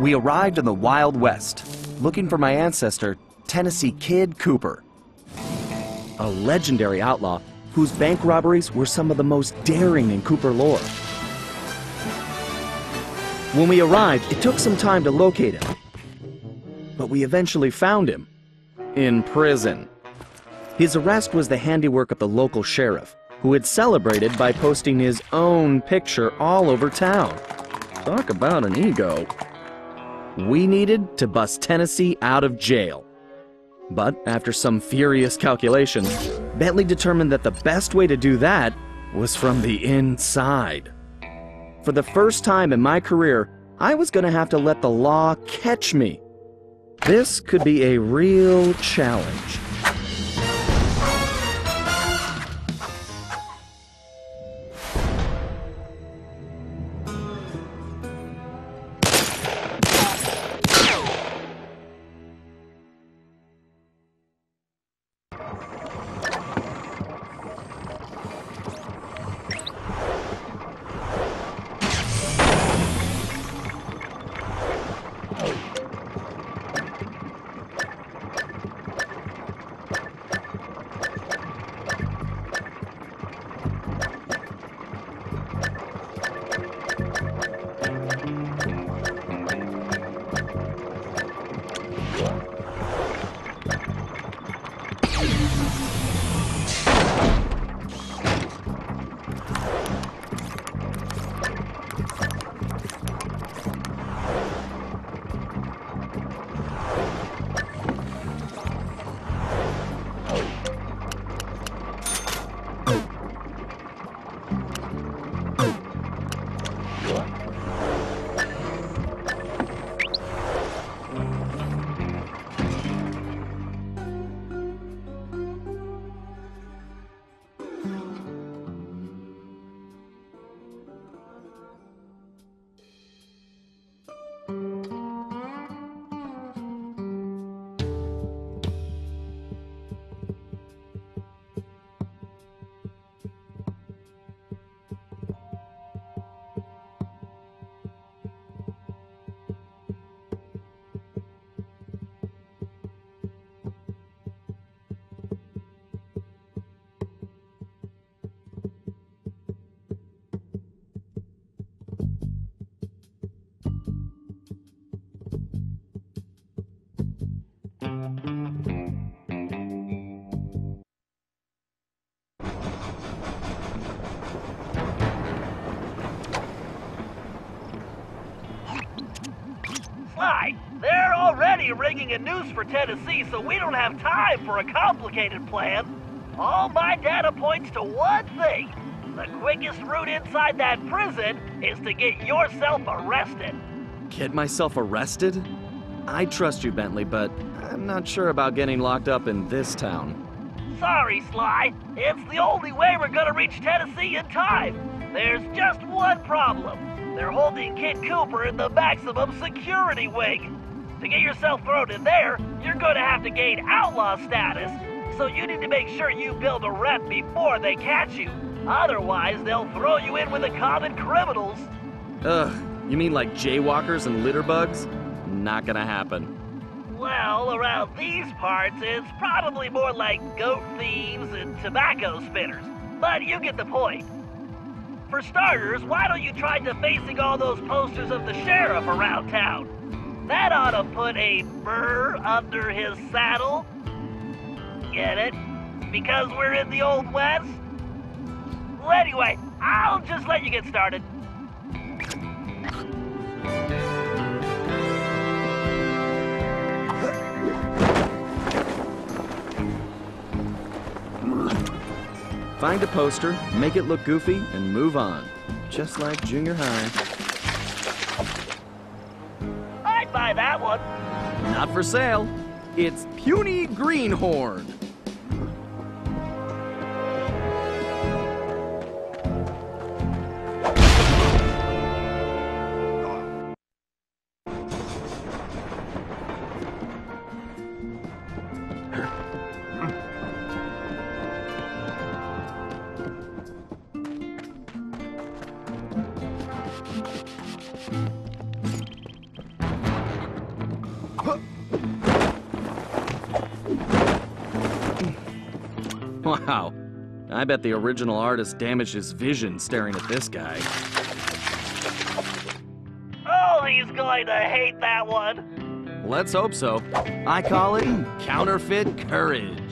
We arrived in the Wild West, looking for my ancestor, Tennessee Kid Cooper. A legendary outlaw whose bank robberies were some of the most daring in Cooper lore. When we arrived, it took some time to locate him. But we eventually found him. In prison. His arrest was the handiwork of the local sheriff, who had celebrated by posting his own picture all over town. Talk about an ego. We needed to bust Tennessee out of jail. But after some furious calculations, Bentley determined that the best way to do that was from the inside. For the first time in my career, I was going to have to let the law catch me. This could be a real challenge. Rigging a noose for Tennessee, so we don't have time for a complicated plan. All my data points to one thing. The quickest route inside that prison is to get yourself arrested. Get myself arrested? I trust you, Bentley, but I'm not sure about getting locked up in this town. Sorry, Sly. It's the only way we're gonna reach Tennessee in time. There's just one problem. They're holding Kid Cooper in the maximum security wing. To get yourself thrown in there, you're gonna have to gain outlaw status. So you need to make sure you build a rep before they catch you. Otherwise, they'll throw you in with the common criminals. Ugh, you mean like jaywalkers and litterbugs? Not gonna happen. Well, around these parts, it's probably more like goat thieves and tobacco spinners. But you get the point. For starters, why don't you try defacing all those posters of the sheriff around town? That ought to put a burr under his saddle. Get it? Because we're in the Old West? Well, anyway, I'll just let you get started. Find a poster, make it look goofy, and move on. Just like junior high. That one. Not for sale. It's Puny Greenhorn. I bet the original artist damaged his vision staring at this guy. Oh, he's going to hate that one. Let's hope so. I call it counterfeit courage.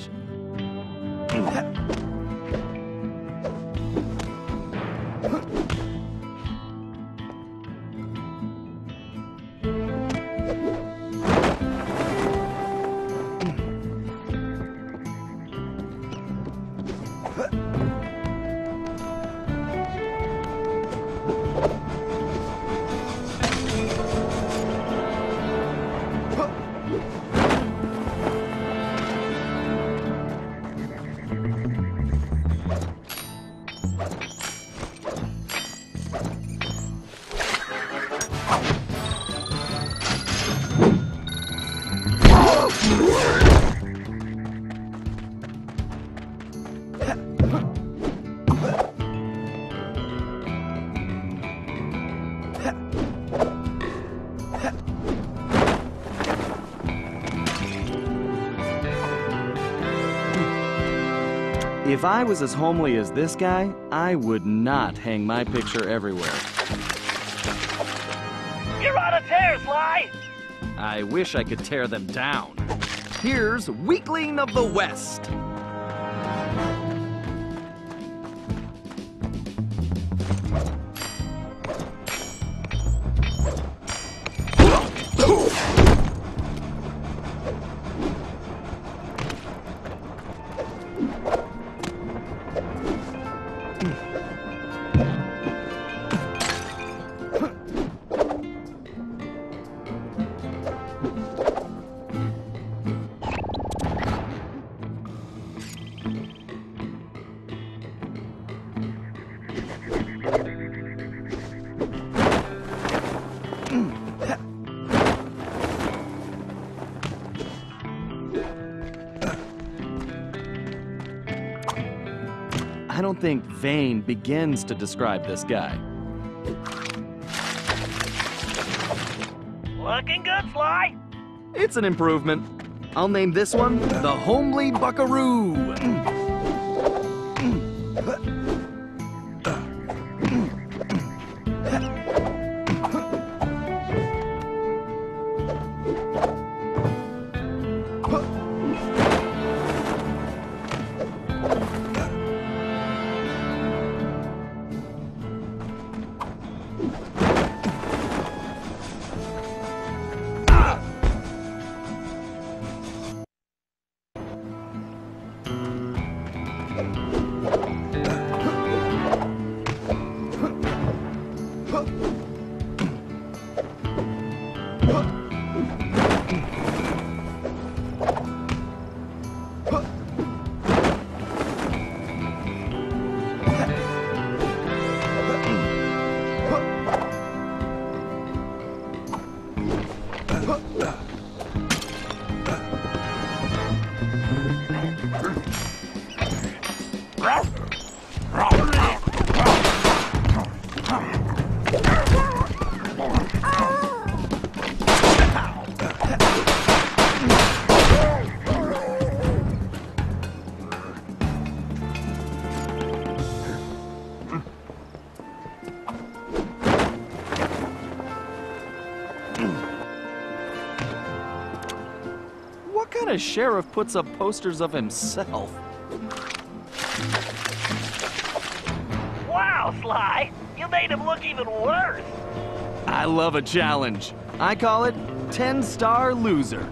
If I was as homely as this guy, I would not hang my picture everywhere. You're on a tear, Sly. I wish I could tear them down. Here's Weakling of the West. Don't think vain begins to describe this guy. Looking good, Sly. It's an improvement. I'll name this one the Homely Buckaroo. sheriff puts up posters of himself? Wow, Sly. You made him look even worse. I love a challenge. I call it 10 star loser.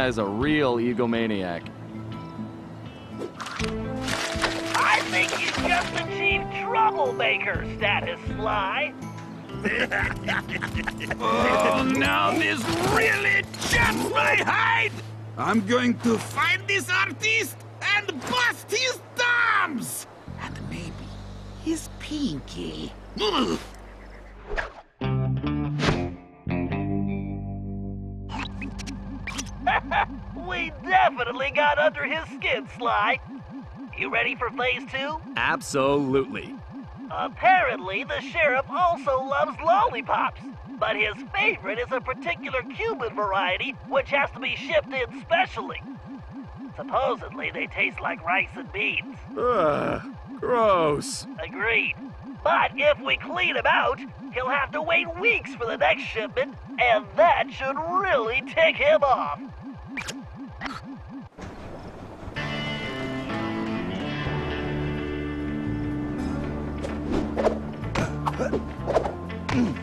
Guy's a real egomaniac. I think you just achieved troublemaker status, Sly. Oh, now this really chaps my hide! I'm going to find this artist and bust his thumbs! And maybe his pinky. Really got under his skin, Sly. You ready for phase two? Absolutely. Apparently, the sheriff also loves lollipops, but his favorite is a particular Cuban variety which has to be shipped in specially. Supposedly, they taste like rice and beans. Ugh, gross. Agreed. But if we clean him out, he'll have to wait weeks for the next shipment, and that should really tick him off. Would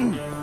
like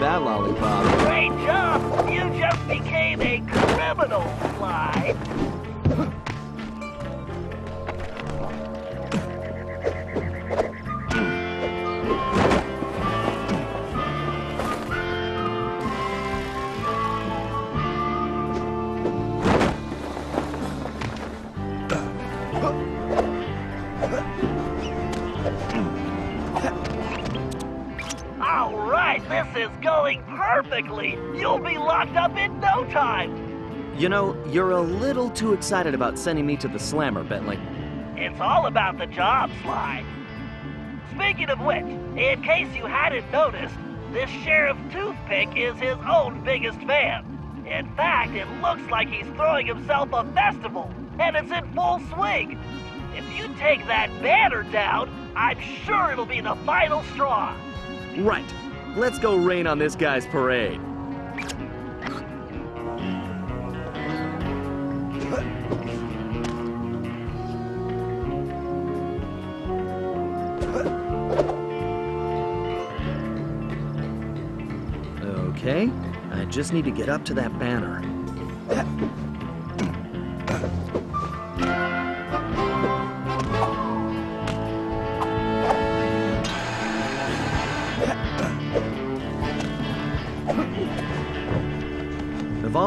that lollipop. Perfectly. You'll be locked up in no time. You know, you're a little too excited about sending me to the slammer, Bentley. It's all about the job, Sly. Speaking of which, in case you hadn't noticed, this Sheriff Toothpick is his own biggest fan. In fact, it looks like he's throwing himself a festival, and it's in full swing. If you take that banner down, I'm sure it'll be the final straw. Right. Let's go rain on this guy's parade. Okay, I just need to get up to that banner.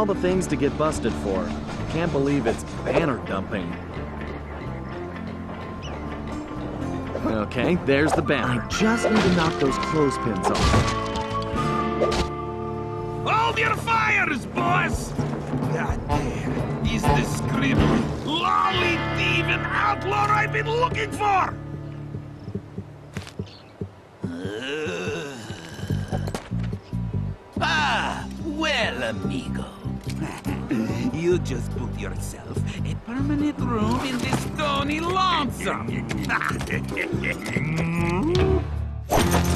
All the things to get busted for, can't believe it's banner dumping. Okay, there's the banner. I just need to knock those clothespins off. Hold your fires, boss! God damn, is the script lolly thieving outlaw I've been looking for! Ah, well, amigo. You just booked yourself a permanent room in the Stony Lonesome.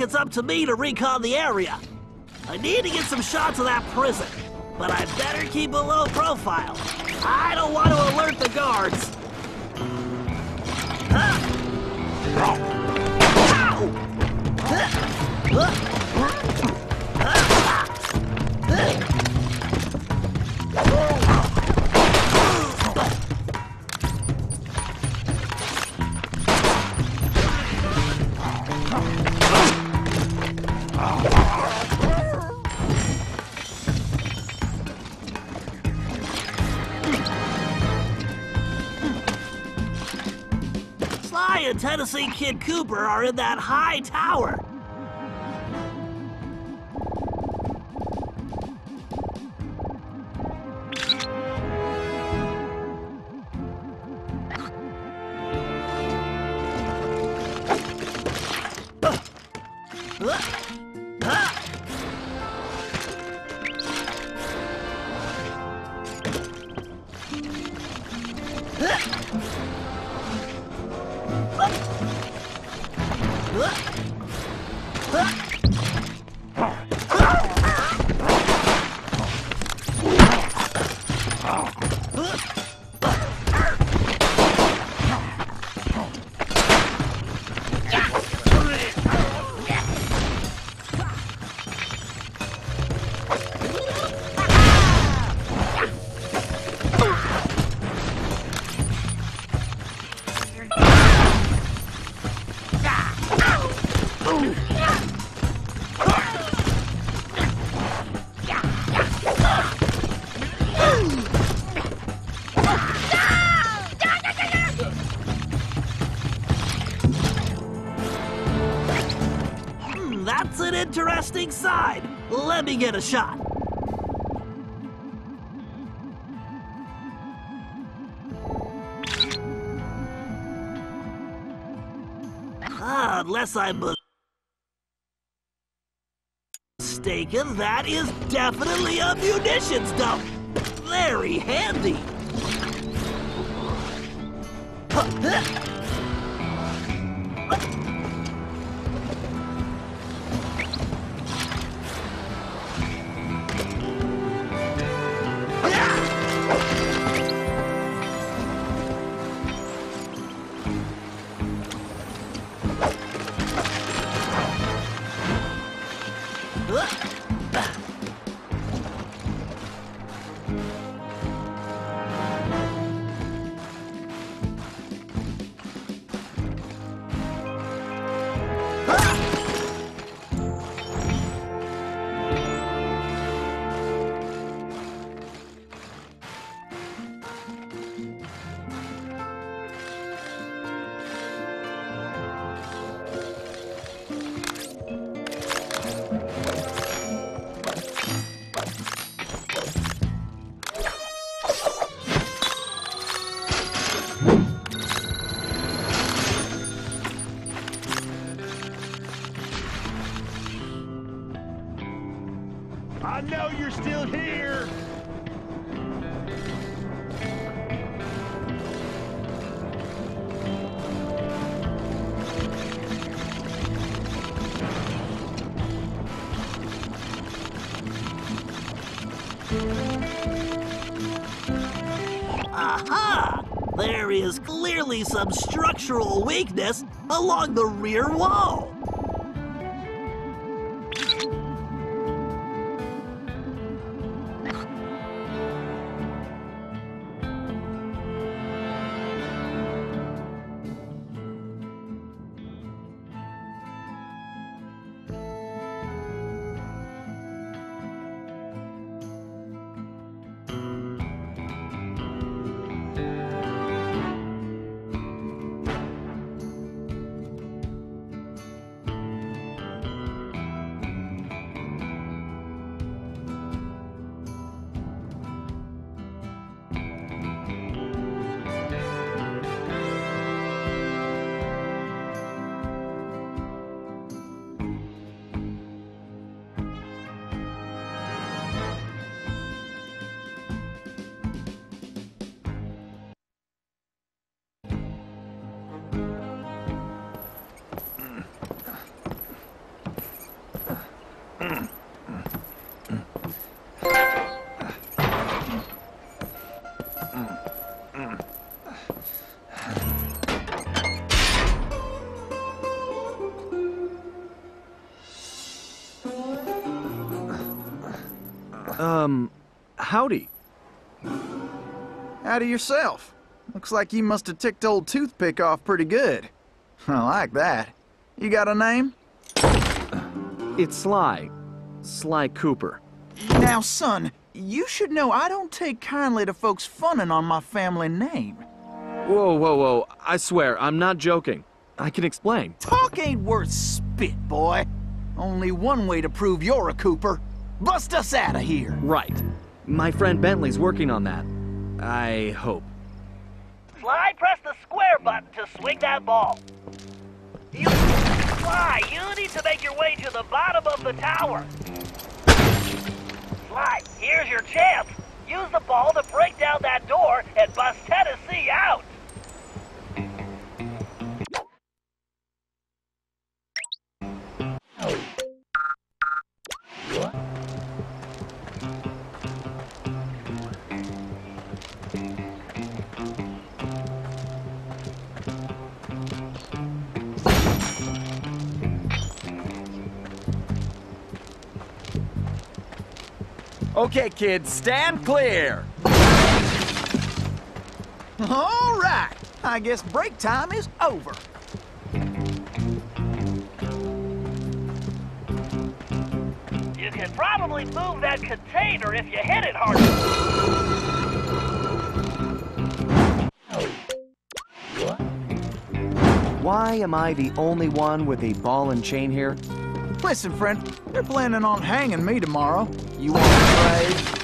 like it's up to me to recon the area. I need to get some shots of that prison, but I better keep a low profile. I don't want to alert the guards. Sly and Tennessee Kid Cooper are in that high tower. An interesting side. Let me get a shot. Ah, unless I'm mistaken, that is definitely a munitions dump. Very handy. You're still here. Aha! There is clearly some structural weakness along the rear wall. Um, howdy. Howdy yourself. Looks like you must have ticked old Toothpick off pretty good. I like that. You got a name? It's Sly. Sly Cooper. Now, son, you should know I don't take kindly to folks funning on my family name. Whoa, whoa, whoa. I swear, I'm not joking. I can explain. Talk ain't worth spit, boy. Only one way to prove you're a Cooper. Bust us out of here. Right. My friend Bentley's working on that. I hope. Sly, press the square button to swing that ball. You, Sly, you need to make your way to the bottom of the tower. Sly, here's your chance. Use the ball to break down that door and bust Tennessee out. Okay, kids, stand clear. All right. I guess break time is over. You can probably move that container if you hit it hard. Why am I the only one with a ball and chain here? Listen, friend, they're planning on hanging me tomorrow. You want to trade?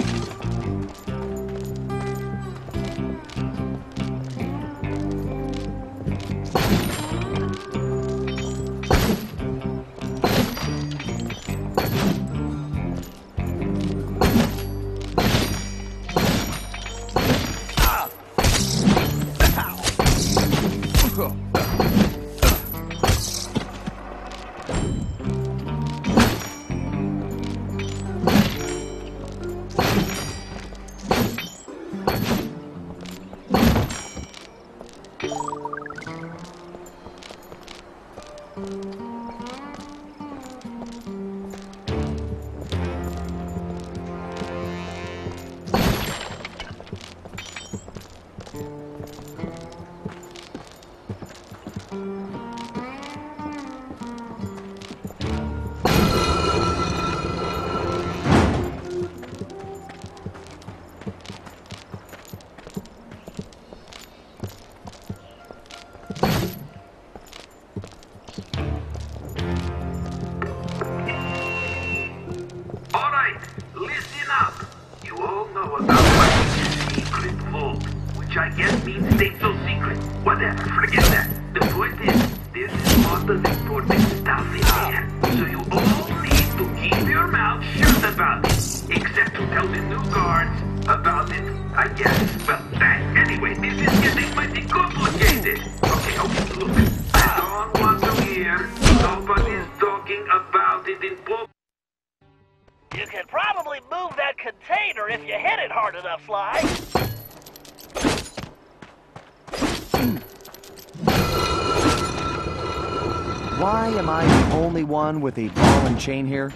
Chain here?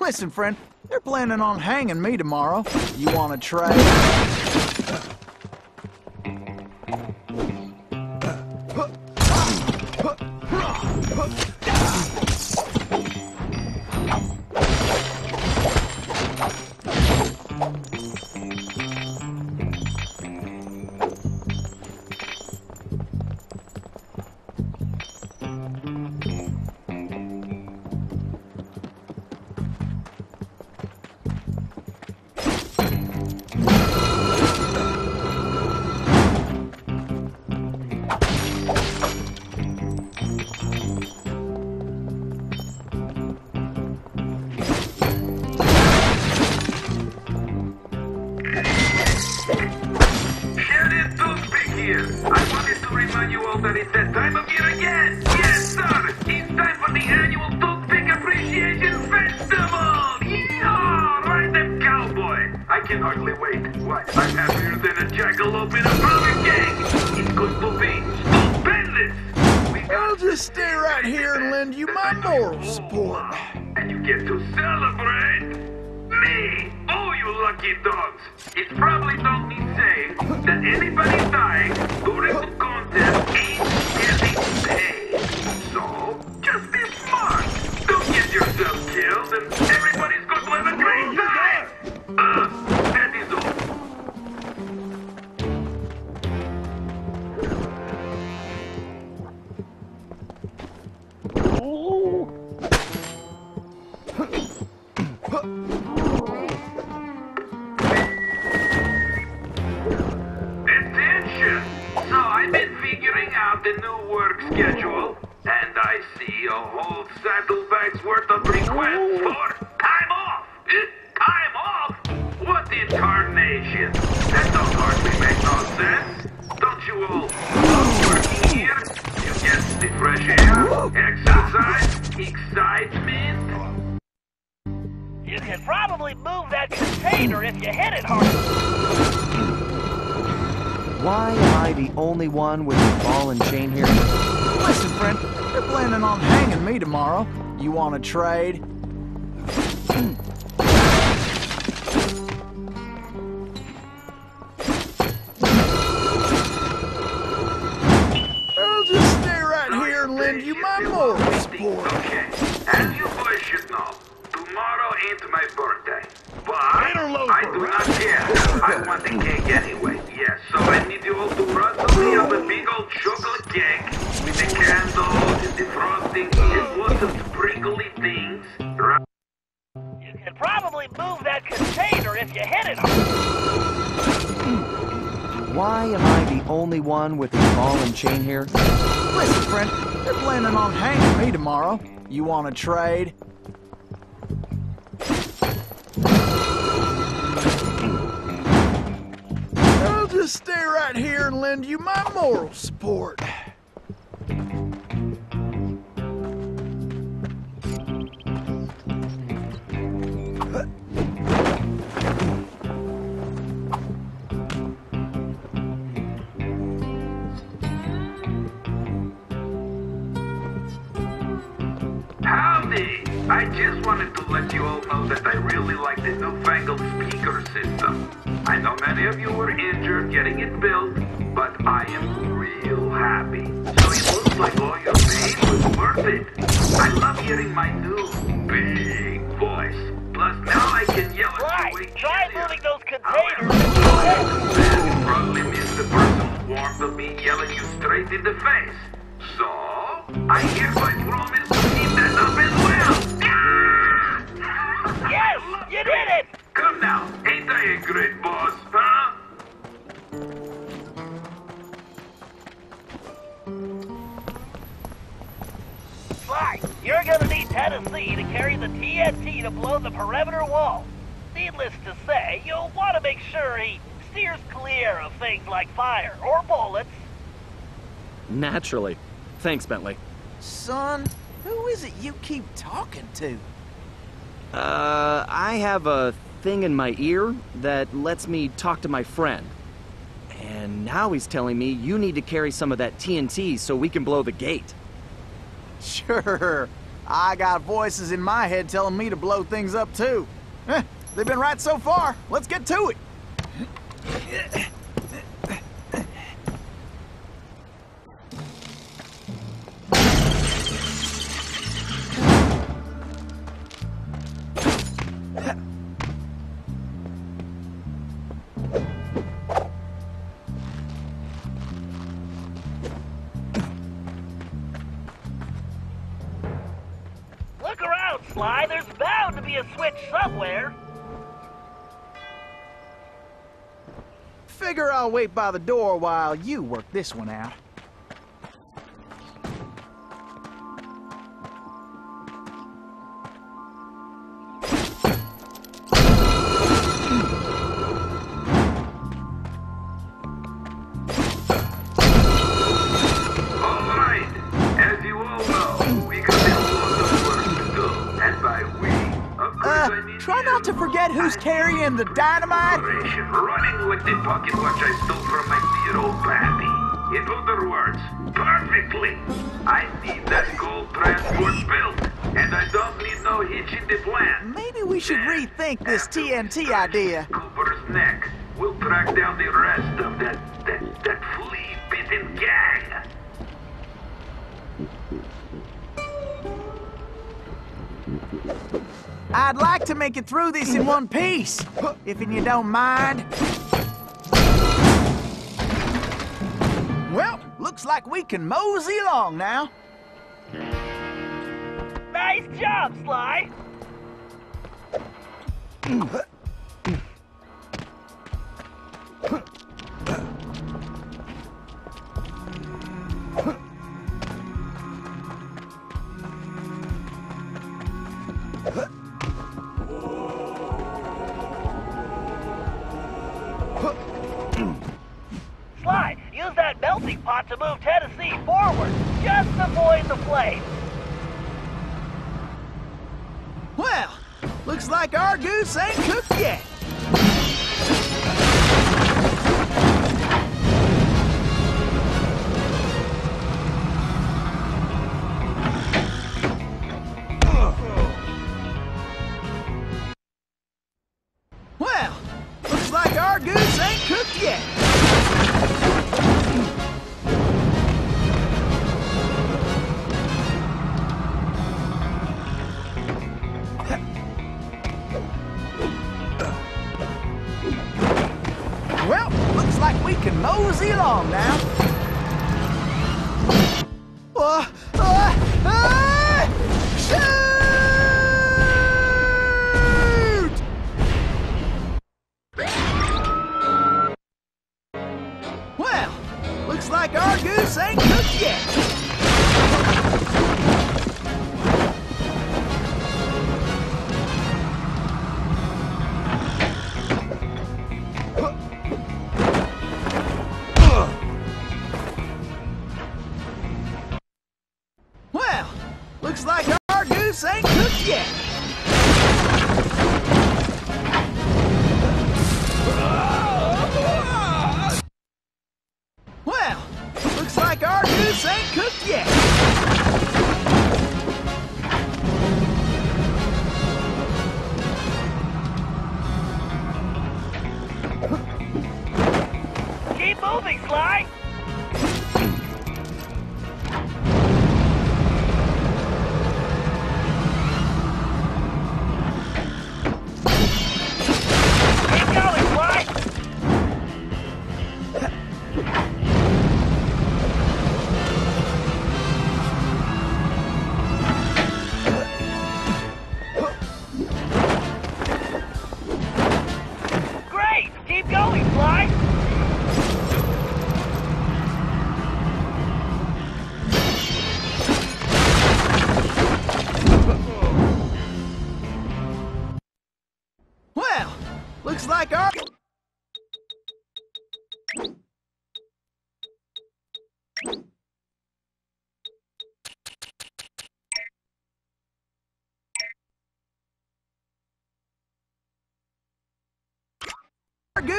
Listen, friend, they're planning on hanging me tomorrow. You want to trade? Sheriff trade? Only one with the ball and chain here? Listen, friend, they're planning on hanging me tomorrow. You want to trade? I'll just stay right here and lend you my moral support. Know that I really like the newfangled speaker system. I know many of you were injured getting it built, but I am real happy. So it looks like all your pain was worth it. I love hearing my new big voice. Plus now I can yell at Right, you try easier. moving those However, containers. you probably missed the personal warmth of me yelling you straight in the face. So, I hereby promise did it! Come now, ain't I a great boss, huh? Sly, you're gonna need Tennessee to carry the TNT to blow the perimeter wall. Needless to say, you'll want to make sure he steers clear of things like fire or bullets. Naturally. Thanks, Bentley. Son, who is it you keep talking to? Uh, I have a thing in my ear that lets me talk to my friend. And now he's telling me you need to carry some of that TNT so we can blow the gate. Sure. I got voices in my head telling me to blow things up too. Eh, they've been right so far. Let's get to it. I'll wait by the door while you work this one out. Carrying the dynamite. Operation running with the pocket watch I stole from my dear old pappy. In other words, perfectly. I need that gold transport built, And I don't need no hitch in the plan. Maybe we should rethink this TNT idea. Cooper's neck. We'll track down the rest of that, that, that flea-bitten gang. I'd like to make it through this in one piece, if you don't mind. Well, looks like we can mosey along now. Nice job, Sly. Sly, to move Tennessee forward. Just avoid the flame. Well, looks like our goose ain't cooked yet. Well, looks like our goose ain't cooked yet.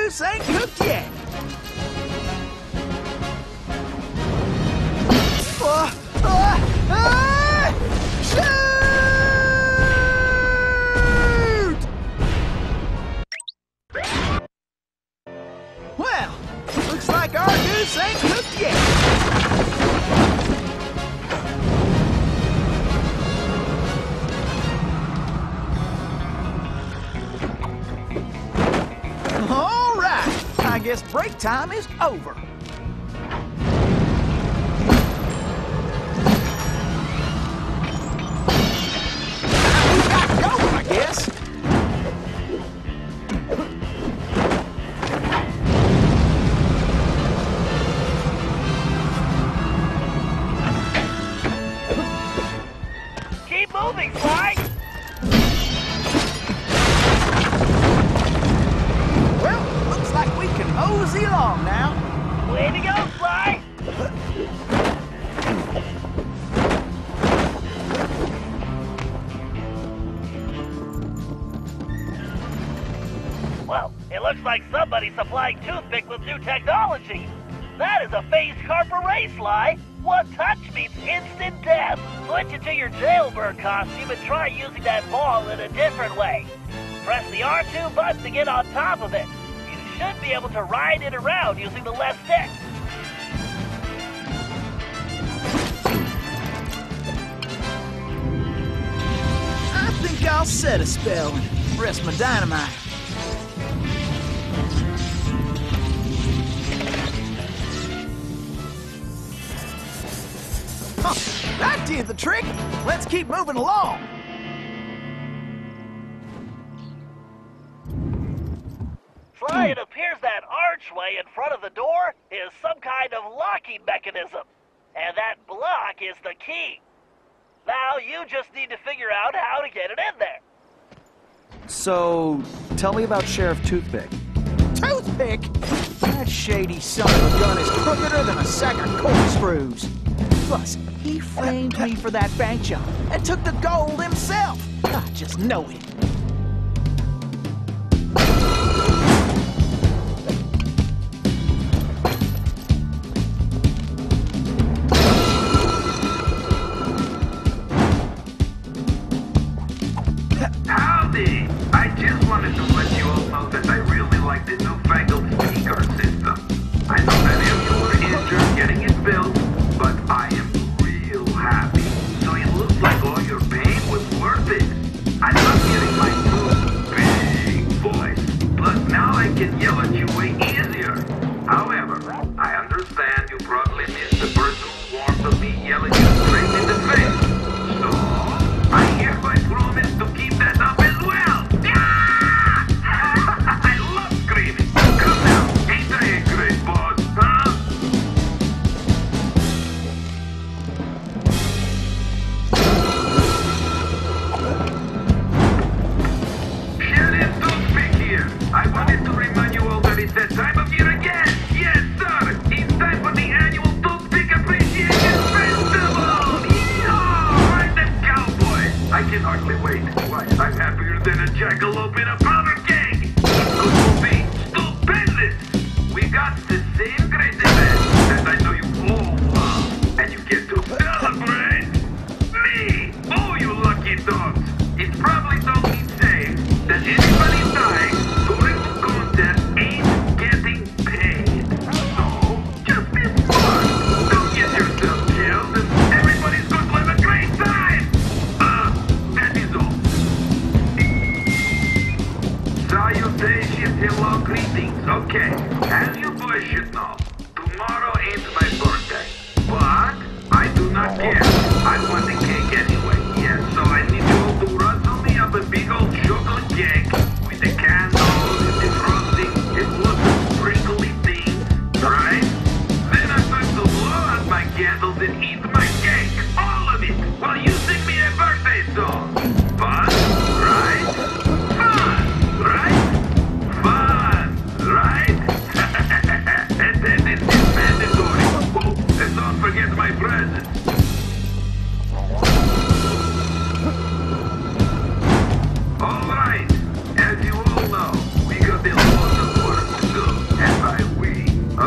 Goose ain't cooked yet. Time is over. New technology. That is a face carper race lie. One touch means instant death. Switch into your jailbird costume and try using that ball in a different way. Press the R2 button to get on top of it. You should be able to ride it around using the left stick. I think I'll set a spell and rest my dynamite. That did the trick. Let's keep moving along. Sly, it appears that archway in front of the door is some kind of locking mechanism. And that block is the key. Now you just need to figure out how to get it in there. So, tell me about Sheriff Toothpick. Toothpick? That shady son of a gun is crookeder than a sack of corkscrews. Plus, he framed me for that bank job and took the gold himself. I just know it.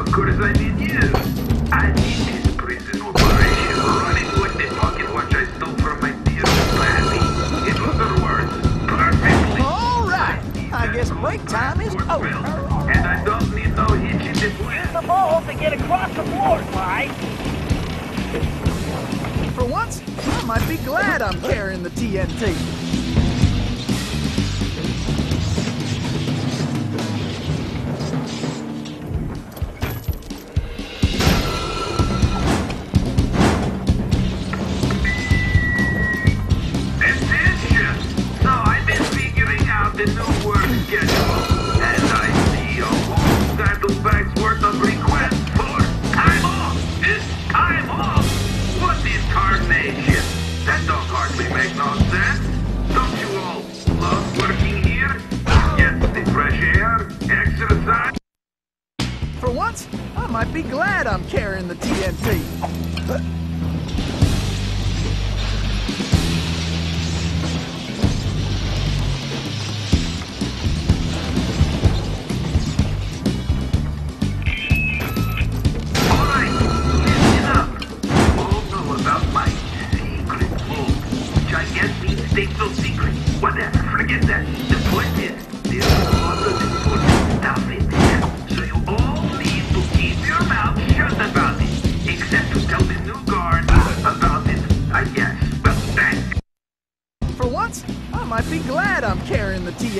Of course I mean you. I need this prison operation running like the pocket watch I stole from my dear Pappy. In other words, perfectly. All right. I guess break time is over. And I don't need no hitch in the Use plan. the ball to get across the board, Sly. For once, I might be glad I'm carrying the TNT.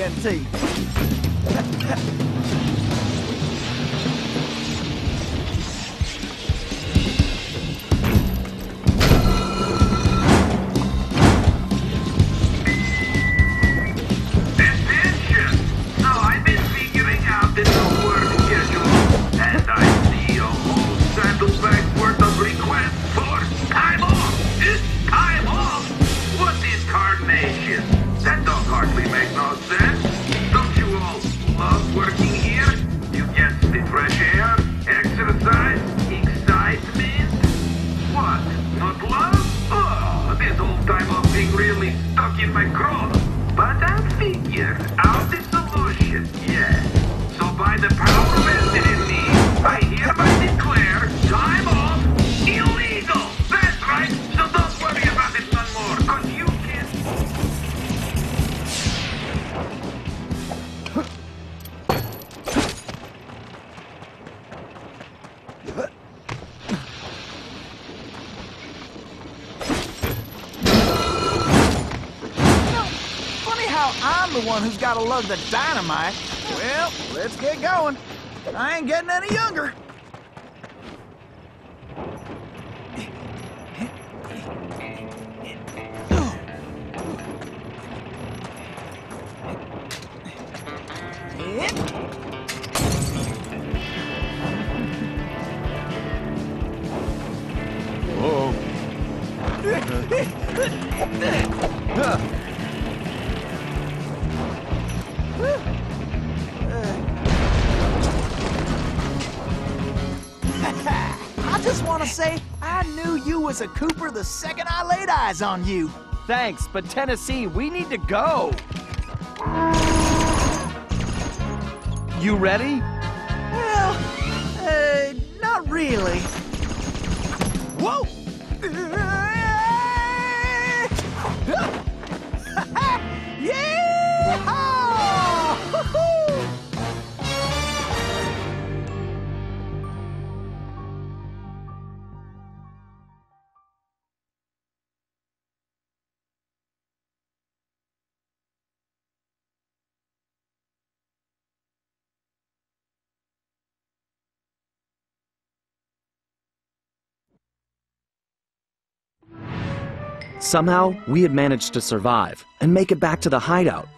TNT. How I'm the one who's got to lug the dynamite. Well, let's get going. I ain't getting any younger. To say I knew you was a Cooper the second I laid eyes on you. Thanks, but Tennessee, we need to go. You ready? Well, uh, not really. Whoa! Somehow, we had managed to survive and make it back to the hideout.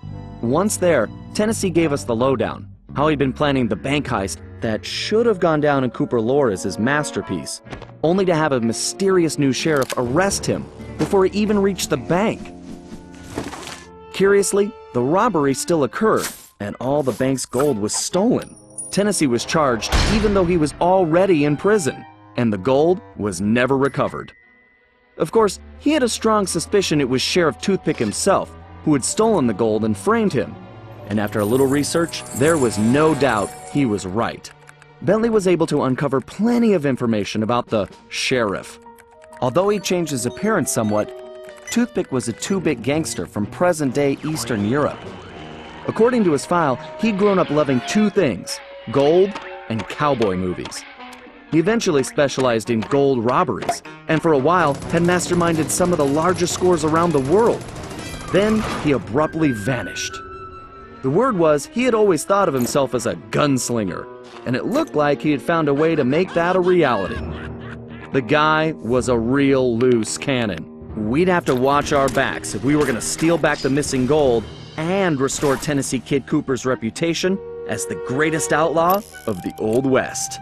Once there, Tennessee gave us the lowdown how he'd been planning the bank heist that should have gone down in Cooper lore as his masterpiece, only to have a mysterious new sheriff arrest him before he even reached the bank. Curiously, the robbery still occurred, and all the bank's gold was stolen. Tennessee was charged even though he was already in prison, and the gold was never recovered. Of course, he had a strong suspicion it was Sheriff Toothpick himself who had stolen the gold and framed him. And after a little research, there was no doubt he was right. Bentley was able to uncover plenty of information about the sheriff. Although he changed his appearance somewhat, Toothpick was a two bit gangster from present day Eastern Europe. According to his file, he'd grown up loving two things gold and cowboy movies. He eventually specialized in gold robberies, and for a while had masterminded some of the largest scores around the world. Then he abruptly vanished. The word was he had always thought of himself as a gunslinger, and it looked like he had found a way to make that a reality. The guy was a real loose cannon. We'd have to watch our backs if we were going to steal back the missing gold and restore Tennessee Kid Cooper's reputation as the greatest outlaw of the Old West.